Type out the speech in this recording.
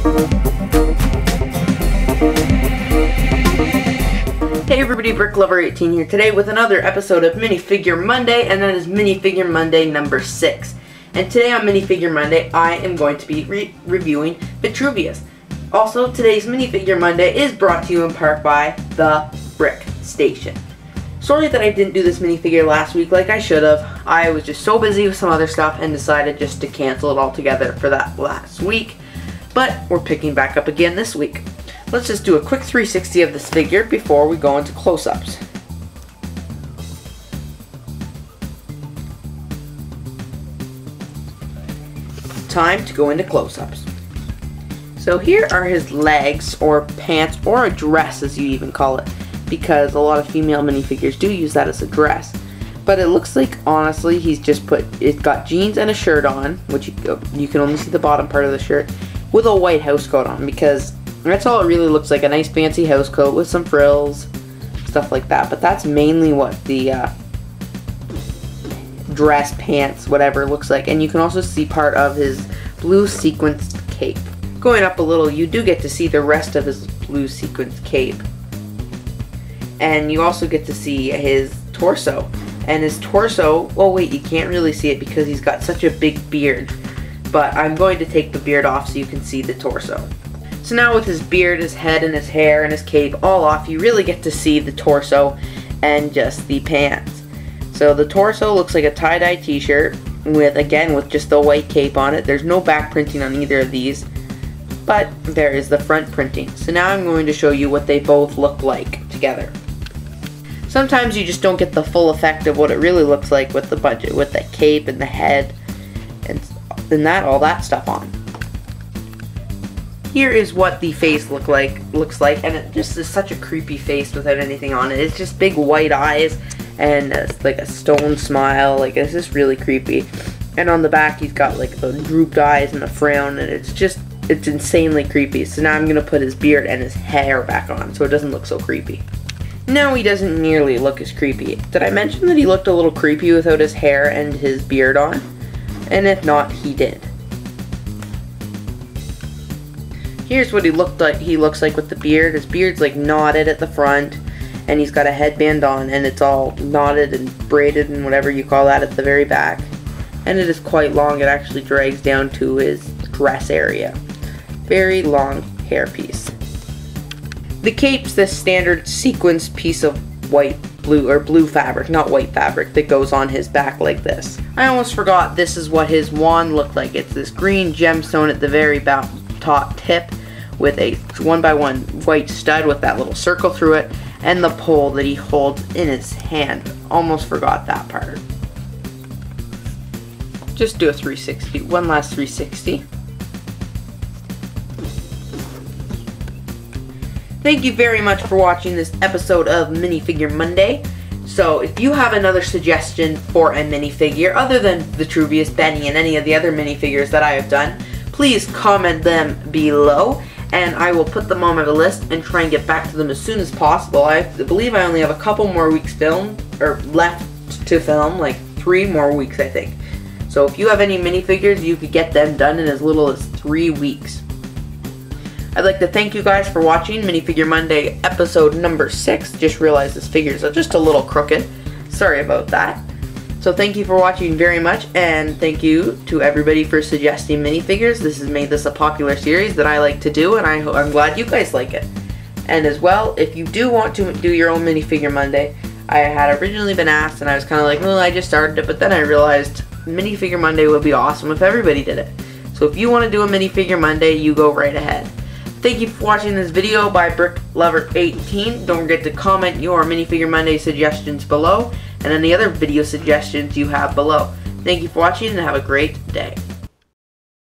Hey everybody, Brick Lover 18 here today with another episode of Minifigure Monday, and that is Minifigure Monday number 6. And today on Minifigure Monday, I am going to be re reviewing Vitruvius. Also, today's Minifigure Monday is brought to you in part by The Brick Station. Sorry that I didn't do this minifigure last week like I should have. I was just so busy with some other stuff and decided just to cancel it altogether for that last week. But we're picking back up again this week. Let's just do a quick 360 of this figure before we go into close-ups. Time to go into close-ups. So here are his legs, or pants, or a dress as you even call it, because a lot of female minifigures do use that as a dress. But it looks like, honestly, he's just put, it's got jeans and a shirt on, which you, you can only see the bottom part of the shirt, with a white house coat on, because that's all it really looks like, a nice fancy house coat with some frills, stuff like that. But that's mainly what the uh, dress, pants, whatever looks like. And you can also see part of his blue sequenced cape. Going up a little, you do get to see the rest of his blue sequenced cape. And you also get to see his torso. And his torso, oh wait, you can't really see it because he's got such a big beard. But I'm going to take the beard off so you can see the torso. So now with his beard, his head, and his hair, and his cape all off, you really get to see the torso and just the pants. So the torso looks like a tie-dye t-shirt with, again, with just the white cape on it. There's no back printing on either of these, but there is the front printing. So now I'm going to show you what they both look like together. Sometimes you just don't get the full effect of what it really looks like with the budget, with the cape and the head and that, all that stuff on. Here is what the face look like looks like and it just is such a creepy face without anything on it. It's just big white eyes and like a stone smile. Like it's just really creepy. And on the back he's got like the drooped eyes and a frown and it's just it's insanely creepy. So now I'm gonna put his beard and his hair back on so it doesn't look so creepy. No he doesn't nearly look as creepy. Did I mention that he looked a little creepy without his hair and his beard on and if not he did Here's what he looked like. He looks like with the beard. His beard's like knotted at the front, and he's got a headband on, and it's all knotted and braided and whatever you call that at the very back. And it is quite long. It actually drags down to his dress area. Very long hairpiece. The cape's this standard sequence piece of white blue or blue fabric, not white fabric, that goes on his back like this. I almost forgot this is what his wand looked like. It's this green gemstone at the very top tip with a one by one white stud with that little circle through it and the pole that he holds in his hand. Almost forgot that part. Just do a 360, one last 360. Thank you very much for watching this episode of Minifigure Monday. So if you have another suggestion for a minifigure other than the Vitruvius, Benny, and any of the other minifigures that I have done, please comment them below and I will put them on my list and try and get back to them as soon as possible. I believe I only have a couple more weeks filmed, or left to film, like three more weeks I think. So if you have any minifigures, you could get them done in as little as three weeks. I'd like to thank you guys for watching Minifigure Monday episode number 6. Just realized this figures are just a little crooked. Sorry about that. So thank you for watching very much, and thank you to everybody for suggesting minifigures. This has made this a popular series that I like to do, and I I'm glad you guys like it. And as well, if you do want to do your own minifigure Monday, I had originally been asked, and I was kind of like, well, I just started it, but then I realized minifigure Monday would be awesome if everybody did it. So if you want to do a minifigure Monday, you go right ahead. Thank you for watching this video by Brick Lover 18 Don't forget to comment your minifigure Monday suggestions below and any other video suggestions you have below. Thank you for watching and have a great day.